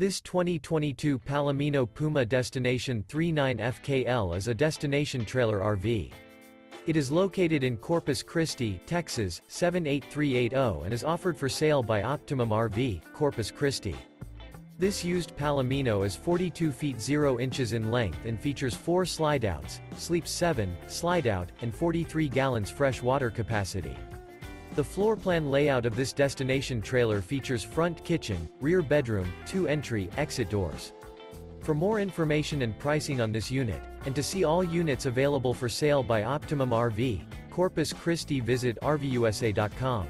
This 2022 Palomino Puma Destination 39FKL is a destination trailer RV. It is located in Corpus Christi, Texas, 78380 and is offered for sale by Optimum RV, Corpus Christi. This used Palomino is 42 feet 0 inches in length and features 4 slideouts, sleeps 7, slideout, and 43 gallons fresh water capacity. The floor plan layout of this destination trailer features front kitchen, rear bedroom, two entry, exit doors. For more information and pricing on this unit, and to see all units available for sale by Optimum RV, Corpus Christi visit RVUSA.com.